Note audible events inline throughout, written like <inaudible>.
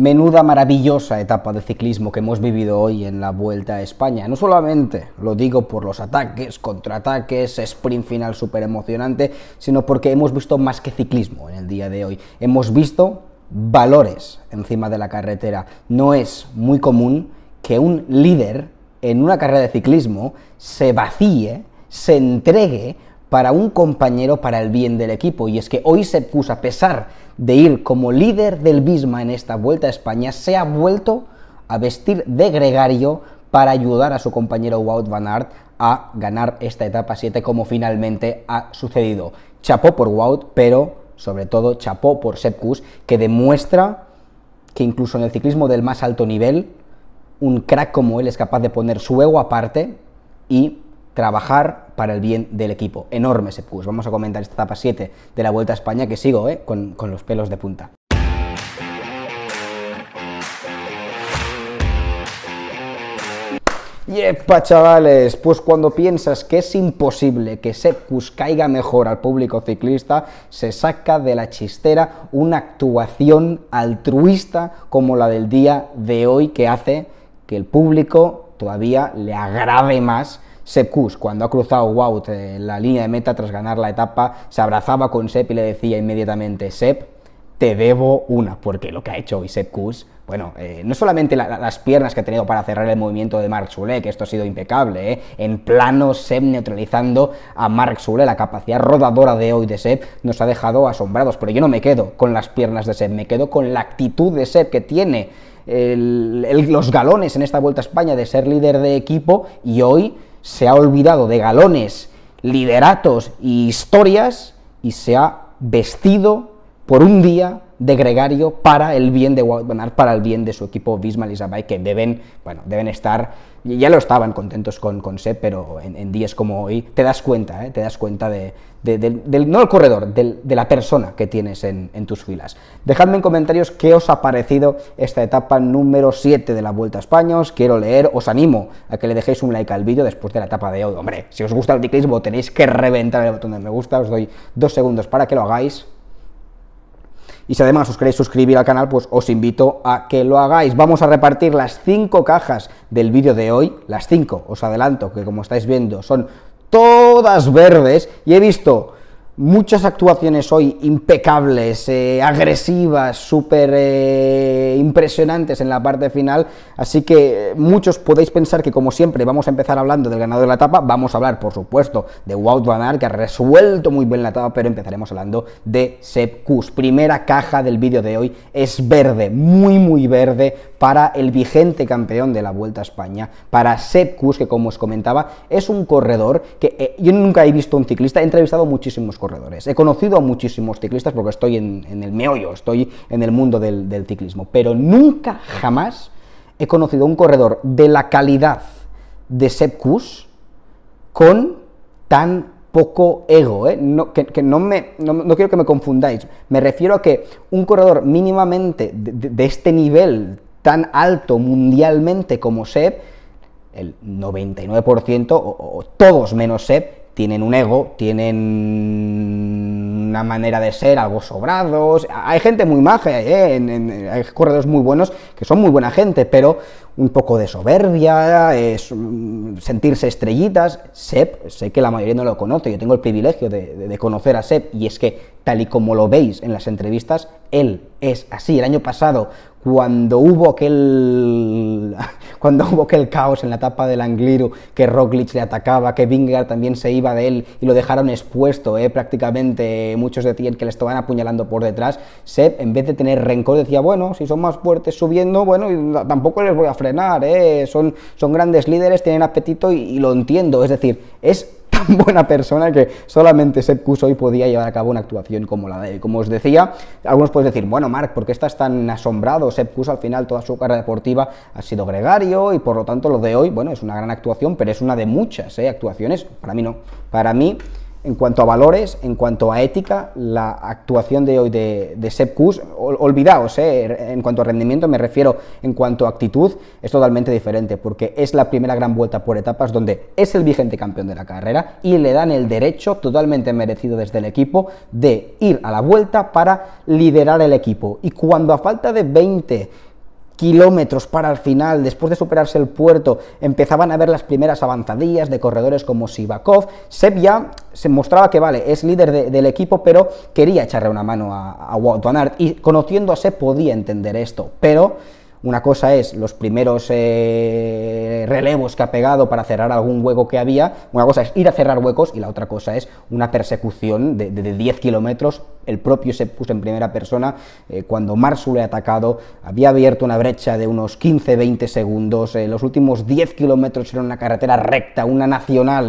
Menuda maravillosa etapa de ciclismo que hemos vivido hoy en la Vuelta a España. No solamente lo digo por los ataques, contraataques, sprint final súper emocionante, sino porque hemos visto más que ciclismo en el día de hoy. Hemos visto valores encima de la carretera. No es muy común que un líder en una carrera de ciclismo se vacíe, se entregue para un compañero para el bien del equipo. Y es que hoy puso a pesar de ir como líder del Bisma en esta Vuelta a España, se ha vuelto a vestir de gregario para ayudar a su compañero Wout van Aert a ganar esta etapa 7 como finalmente ha sucedido. Chapó por Wout, pero sobre todo chapó por Sepp que demuestra que incluso en el ciclismo del más alto nivel, un crack como él es capaz de poner su ego aparte y trabajar para el bien del equipo. Enorme se puso. Vamos a comentar esta etapa 7 de la Vuelta a España que sigo ¿eh? con, con los pelos de punta. Yepa, chavales, pues cuando piensas que es imposible que Sepkus caiga mejor al público ciclista, se saca de la chistera una actuación altruista como la del día de hoy que hace que el público todavía le agrade más Sepp cuando ha cruzado Wout la línea de meta tras ganar la etapa, se abrazaba con Sepp y le decía inmediatamente, Sepp, te debo una, porque lo que ha hecho hoy Sepp bueno, eh, no solamente las piernas que ha tenido para cerrar el movimiento de Marc Soule, que esto ha sido impecable, eh, en plano Sepp neutralizando a Marc Soule, la capacidad rodadora de hoy de Sepp nos ha dejado asombrados, pero yo no me quedo con las piernas de Sepp, me quedo con la actitud de Sepp que tiene los galones en esta Vuelta a España de ser líder de equipo y hoy se ha olvidado de galones, lideratos y historias y se ha vestido por un día de gregario para el bien de Wout para el bien de su equipo Bismarck y que deben, bueno, deben estar, ya lo estaban contentos con, con pero en, días como hoy te das cuenta, ¿eh? te das cuenta de, del, no el corredor, de la persona que tienes en, tus filas. Dejadme en comentarios qué os ha parecido esta etapa número 7 de la Vuelta a España, os quiero leer, os animo a que le dejéis un like al vídeo después de la etapa de hoy. Hombre, si os gusta el ciclismo tenéis que reventar el botón de me gusta, os doy dos segundos para que lo hagáis. Y si además os queréis suscribir al canal, pues os invito a que lo hagáis. Vamos a repartir las cinco cajas del vídeo de hoy, las cinco, os adelanto, que como estáis viendo son todas verdes, y he visto muchas actuaciones hoy impecables, eh, agresivas, súper eh, impresionantes en la parte final, así que muchos podéis pensar que como siempre vamos a empezar hablando del ganador de la etapa, vamos a hablar por supuesto de Wout van Aert, que ha resuelto muy bien la etapa, pero empezaremos hablando de Sepp Kuss. Primera caja del vídeo de hoy es verde, muy muy verde, para el vigente campeón de la Vuelta a España, para Sepp Kuss, que como os comentaba, es un corredor que eh, yo nunca he visto un ciclista, he entrevistado muchísimos corredores, he conocido a muchísimos ciclistas porque estoy en, el meollo, estoy en el mundo del, ciclismo, pero nunca, jamás he conocido a un corredor de la calidad de Sepp con tan poco ego, ¿eh? no, que, no, me, no, quiero que me confundáis, me refiero a que un corredor mínimamente de este nivel tan alto mundialmente como Seb, el 99% o, todos menos Seb tienen un ego, tienen una manera de ser algo sobrados. Hay gente muy maja, ¿eh? hay corredores muy buenos que son muy buena gente, pero un poco de soberbia, mm, sentirse estrellitas. Seb, sé que la mayoría no lo conoce, yo tengo el privilegio de, conocer a Seb, y es que, tal y como lo veis en las entrevistas, él es así. El año pasado, cuando hubo aquel <laughs> cuando hubo aquel caos en la etapa del Angliru, que Roglic le atacaba, que Vingegaard también se iba de él y lo dejaron expuesto, ¿eh? prácticamente muchos decían que le estaban apuñalando por detrás, Seb, en vez de tener rencor, decía, bueno, si son más fuertes subiendo, bueno, tampoco les voy a frenar, ¿eh? son, son grandes líderes, tienen apetito y, lo entiendo. Es decir, es <laughs> buena persona que solamente Sepp Kuss hoy podía llevar a cabo una actuación como la de él. Como os decía, algunos pueden decir, bueno, Marc, ¿por qué estás tan asombrado? Sepp Kuss al final toda su carrera deportiva ha sido gregario y por lo tanto lo de hoy, bueno, es una gran actuación, pero es una de muchas ¿eh? actuaciones. Para mí no. Para mí en cuanto a valores, en cuanto a ética, la actuación de hoy de, de Sepp olvidaos, eh, en cuanto a rendimiento me refiero, en cuanto a actitud, es totalmente diferente, porque es la primera gran vuelta por etapas donde es el vigente campeón de la carrera y le dan el derecho totalmente merecido desde el equipo de ir a la vuelta para liderar el equipo. Y cuando a falta de 20 kilómetros para el final, después de superarse el puerto, empezaban a ver las primeras avanzadillas de corredores como Sivakov. Seb ya se mostraba que, vale, es líder del equipo, pero quería echarle una mano a, a y conociendo a Seb podía entender esto, pero una cosa es los primeros eh, relevos que ha pegado para cerrar algún hueco que había, una cosa es ir a cerrar huecos y la otra cosa es una persecución de, 10 kilómetros. El propio se puso en primera persona eh, cuando Marsu le ha atacado, había abierto una brecha de unos 15-20 segundos. Eh, los últimos 10 kilómetros era una carretera recta, una nacional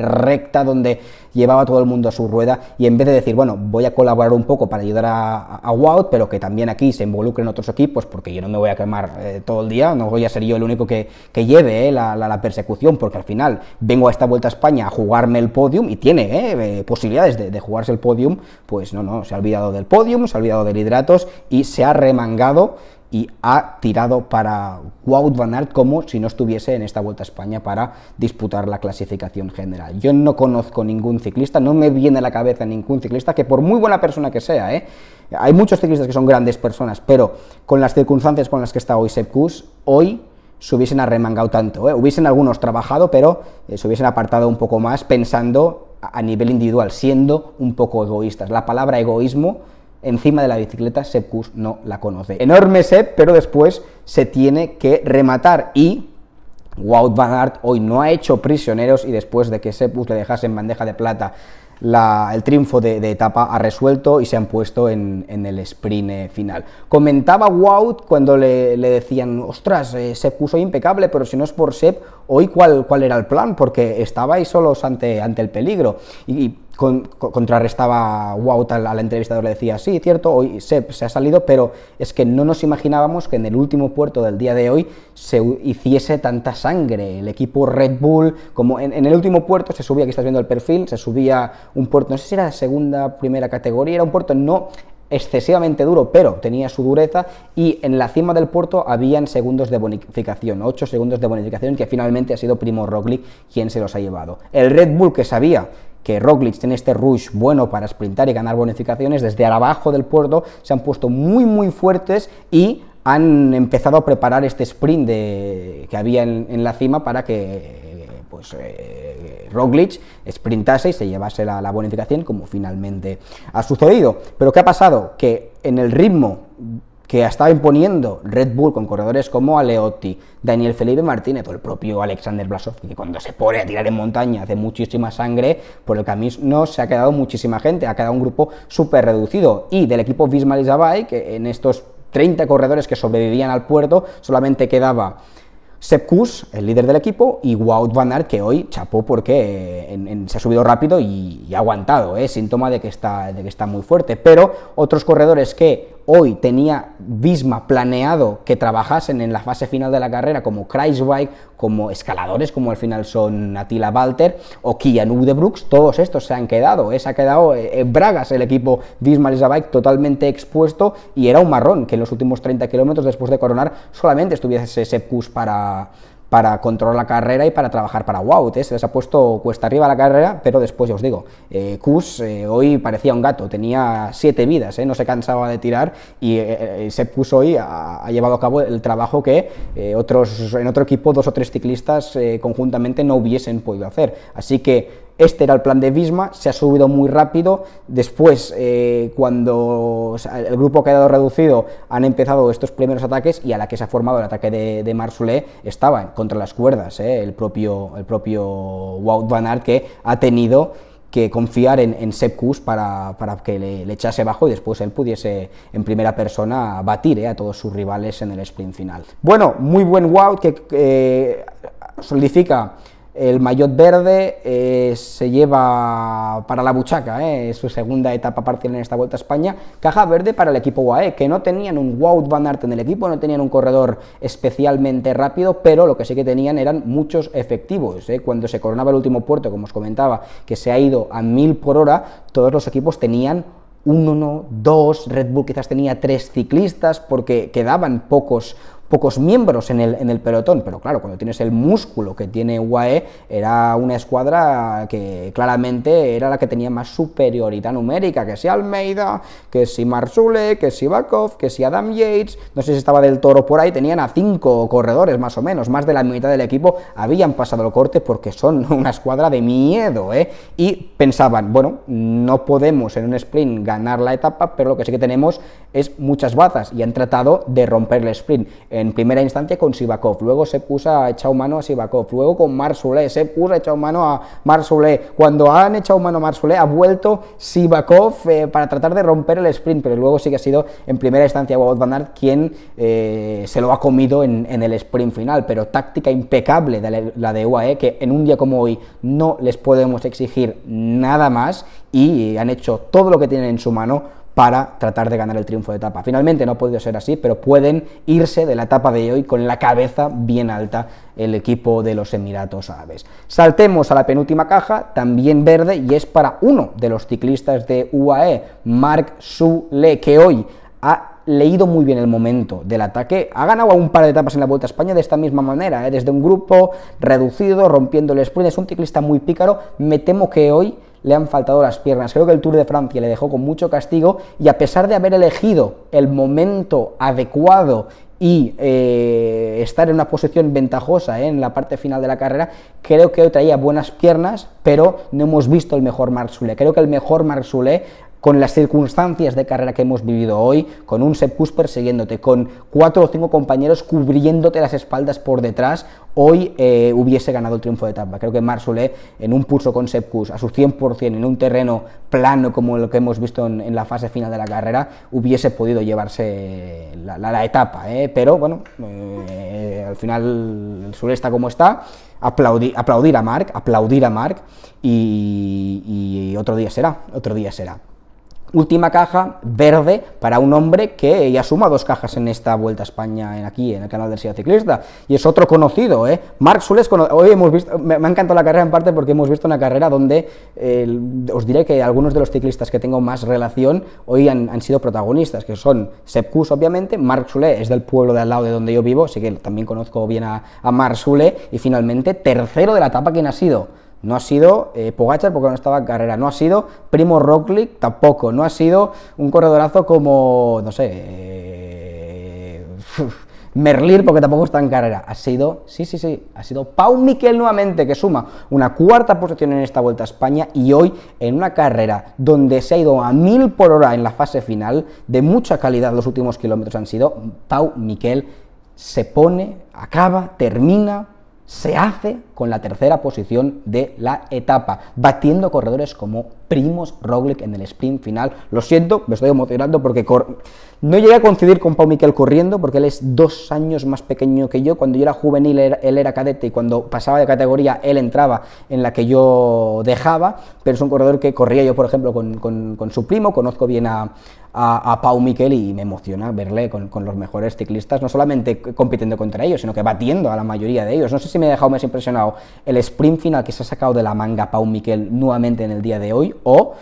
recta donde llevaba todo el mundo a su rueda y en vez de decir, bueno, voy a colaborar un poco para ayudar a, a Wout, pero que también aquí se involucren otros equipos, porque yo no me voy a quemar eh, todo el día, no voy a ser yo el único que, lleve eh, la, persecución, porque al final vengo a esta Vuelta a España a jugarme el podium y tiene eh, posibilidades de, de, jugarse el podium, pues no, no, se ha olvidado del podium, se ha olvidado de hidratos y se ha remangado y ha tirado para Wout van Aert como si no estuviese en esta Vuelta a España para disputar la clasificación general. Yo no conozco ningún ciclista, no me viene a la cabeza ningún ciclista que por muy buena persona que sea, ¿eh? hay muchos ciclistas que son grandes personas, pero con las circunstancias con las que está hoy Sepp hoy se hubiesen arremangado tanto, ¿eh? hubiesen algunos trabajado, pero eh, se hubiesen apartado un poco más pensando a nivel individual, siendo un poco egoístas. La palabra egoísmo encima de la bicicleta, Sepp no la conoce. Enorme Sepp, pero después se tiene que rematar y Wout van Aert hoy no ha hecho prisioneros y después de que Sepp le dejase en bandeja de plata el triunfo de, etapa ha resuelto y se han puesto en, el sprint eh, final. Comentaba Wout cuando le, decían, ostras, eh, Sepp impecable, pero si no es por Sepp, hoy cuál, era el plan, porque estabais solos ante, ante el peligro. y contrarrestaba Wout al, entrevistador, le decía, sí, cierto, hoy se, se, ha salido, pero es que no nos imaginábamos que en el último puerto del día de hoy se hiciese tanta sangre. El equipo Red Bull, como en, el último puerto se subía, aquí estás viendo el perfil, se subía un puerto, no sé si era de segunda, primera categoría, era un puerto no excesivamente duro, pero tenía su dureza y en la cima del puerto habían segundos de bonificación, 8 segundos de bonificación que finalmente ha sido Primo Roglic quien se los ha llevado. El Red Bull que sabía que Roglic tiene este rush bueno para sprintar y ganar bonificaciones, desde abajo del puerto se han puesto muy muy fuertes y han empezado a preparar este sprint de, que había en, la cima para que pues, eh, Roglic sprintase y se llevase la bonificación como finalmente ha sucedido. Pero ¿qué ha pasado? Que en el ritmo que estaba imponiendo Red Bull con corredores como Aleotti, Daniel Felipe Martínez o el propio Alexander Blasov, que cuando se pone a tirar en montaña hace muchísima sangre, por el camino se ha quedado muchísima gente, ha quedado un grupo súper reducido. Y del equipo Visma que en estos 30 corredores que sobrevivían al puerto, solamente quedaba Sepp el líder del equipo, y Wout van Aert, que hoy chapó porque se ha subido rápido y, ha aguantado, ¿eh? síntoma de que, está, de que está muy fuerte. Pero otros corredores que hoy tenía Bisma planeado que trabajasen en la fase final de la carrera como Kreisbike, como escaladores, como al final son Attila Walter o Kian Udebrooks, todos estos se han quedado, ¿eh? se ha quedado en eh, Bragas el equipo Bisma Bike totalmente expuesto y era un marrón que en los últimos 30 kilómetros después de coronar solamente estuviese Sepkus para para controlar la carrera y para trabajar para Wout. ¿eh? Se les ha puesto cuesta arriba la carrera, pero después ya os digo, eh, Kus eh, hoy parecía un gato, tenía siete vidas, ¿eh? no se cansaba de tirar y se puso hoy, ha, llevado a cabo el trabajo que otros, en otro equipo dos o tres ciclistas conjuntamente no hubiesen podido hacer. Así que este era el plan de Visma, se ha subido muy rápido, después eh, cuando el grupo ha quedado reducido han empezado estos primeros ataques y a la que se ha formado el ataque de, de Marsulé estaba contra las cuerdas, eh, el, propio, el propio Wout van que ha tenido que confiar en, en para, que le, echase bajo y después él pudiese en primera persona batir eh, a todos sus rivales en el sprint final. Bueno, muy buen Wout que solidifica el maillot verde eh, se lleva para la buchaca, eh, su segunda etapa parcial en esta Vuelta a España. Caja verde para el equipo UAE, que no tenían un Wout van Aert en el equipo, no tenían un corredor especialmente rápido, pero lo que sí que tenían eran muchos efectivos. Eh. Cuando se coronaba el último puerto, como os comentaba, que se ha ido a mil por hora, todos los equipos tenían uno, dos, Red Bull quizás tenía tres ciclistas porque quedaban pocos pocos miembros en el, en el pelotón, pero claro, cuando tienes el músculo que tiene UAE, era una escuadra que claramente era la que tenía más superioridad numérica, que si Almeida, que si Marsule, que si Bakov, que si Adam Yates, no sé si estaba del toro por ahí, tenían a cinco corredores más o menos, más de la mitad del equipo habían pasado el corte porque son <laughs> una escuadra de miedo, ¿eh? Y pensaban, bueno, no podemos en un sprint ganar la etapa, pero lo que sí que tenemos es muchas bazas y han tratado de romper el sprint. Primera instancia con Sivakov, luego se puso a echar mano a Sivakov, luego con Marsule, se puso a echar mano a Marsule. Cuando han echado mano a Marsule, ha vuelto Sivakov eh, para tratar de romper el sprint, pero luego sí que ha sido en primera instancia Wout van Aert quien eh, se lo ha comido en, el sprint final, pero táctica impecable de la, de UAE, que en un día como hoy no les podemos exigir nada más. Y han hecho todo lo que tienen en su mano para tratar de ganar el triunfo de etapa. Finalmente no ha podido ser así, pero pueden irse de la etapa de hoy con la cabeza bien alta el equipo de los Emiratos Árabes. Saltemos a la penúltima caja, también verde, y es para uno de los ciclistas de UAE, Marc Sule, que hoy ha leído muy bien el momento del ataque, ha ganado un par de etapas en la Vuelta a España de esta misma manera, ¿eh? desde un grupo reducido, rompiendo el sprint, es un ciclista muy pícaro, me temo que hoy le han faltado las piernas. Creo que el Tour de Francia le dejó con mucho castigo y a pesar de haber elegido el momento adecuado y eh, estar en una posición ventajosa ¿eh? en la parte final de la carrera, creo que hoy traía buenas piernas, pero no hemos visto el mejor Marc Creo que el mejor Marc con las circunstancias de carrera que hemos vivido hoy, con un Sepp persiguiéndote, con cuatro o cinco compañeros cubriéndote las espaldas por detrás, hoy eh, hubiese ganado el triunfo de etapa. Creo que Marsolé, en un pulso con Sepp a su 100%, en un terreno plano como lo que hemos visto en, la fase final de la carrera, hubiese podido llevarse la, etapa. ¿eh? Pero bueno, eh, al final el sur está como está. Aplaudir, a Marc, aplaudir a Marc y otro día será, otro día será. Última caja verde para un hombre que ya suma dos cajas en esta Vuelta a España en aquí, en el canal del Sia Ciclista, y es otro conocido, ¿eh? Marc Sules, hoy hemos visto, me, ha encantado la carrera en parte porque hemos visto una carrera donde os diré que algunos de los ciclistas que tengo más relación hoy han, sido protagonistas, que son Sepp Kuss, obviamente, Marc Sules es del pueblo de al lado de donde yo vivo, así que también conozco bien a, a Marc Sules, y finalmente tercero de la etapa, ¿quién ha sido? No ha sido eh, Pogachar porque no estaba en carrera, no ha sido. Primo Roglic tampoco, no ha sido un corredorazo como, no sé, eh, <laughs> Merlir porque tampoco está en carrera, ha sido, sí, sí, sí, ha sido Pau Miquel nuevamente que suma una cuarta posición en esta Vuelta a España y hoy en una carrera donde se ha ido a mil por hora en la fase final, de mucha calidad los últimos kilómetros han sido, Pau Miquel se pone, acaba, termina se hace con la tercera posición de la etapa, batiendo corredores como Primos Roglic en el sprint final. Lo siento, me estoy emocionando porque no llegué a coincidir con Pau Miquel corriendo porque él es dos años más pequeño que yo. Cuando yo era juvenil, él era cadete y cuando pasaba de categoría, él entraba en la que yo dejaba. Pero es un corredor que corría yo, por ejemplo, con, su primo. Conozco bien a, a, Pau Miquel y me emociona verle con, los mejores ciclistas, no solamente compitiendo contra ellos, sino que batiendo a la mayoría de ellos. No sé si me ha dejado más impresionado el sprint final que se ha sacado de la manga Pau Miquel nuevamente en el día de hoy o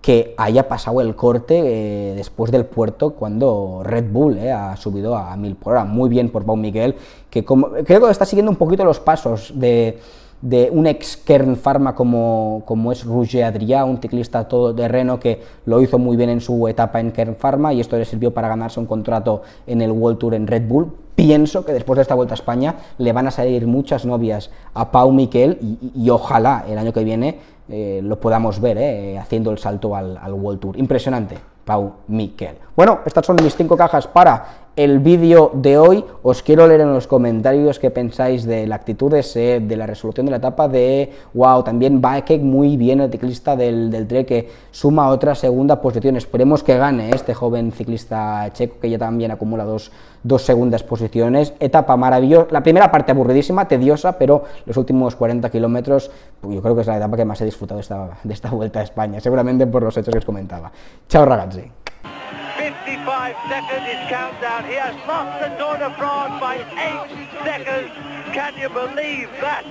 que haya pasado el corte eh, después del puerto cuando Red Bull eh, ha subido a mil por hora. Muy bien por Pau Miguel, que como, creo que está siguiendo un poquito los pasos de, un ex Kern Pharma como, como es Roger Adrià, un ciclista todoterreno que lo hizo muy bien en su etapa en Kern Pharma y esto le sirvió para ganarse un contrato en el World Tour en Red Bull. Pienso que después de esta vuelta a España le van a salir muchas novias a Pau Miquel y ojalá el año que viene eh, lo podamos ver eh, haciendo el salto al, al World Tour. Impresionante, Pau Miquel. Bueno, estas son mis cinco cajas para el vídeo de hoy. Os quiero leer en los comentarios qué pensáis de la actitud de, ese, de la resolución de la etapa de, wow, también Baekek muy bien el ciclista del, del Trek que suma otra segunda posición. Esperemos que gane este joven ciclista checo que ya también acumula dos, dos segundas posiciones. Etapa maravillosa, la primera parte aburridísima, tediosa, pero los últimos 40 kilómetros, pues yo creo que es la etapa que más he disfrutado de esta vuelta a España, seguramente por los hechos que os comentaba. Chao ragazzi. 55 seconds is countdown. He has lost the Tour de France by 8 seconds. Can you believe that?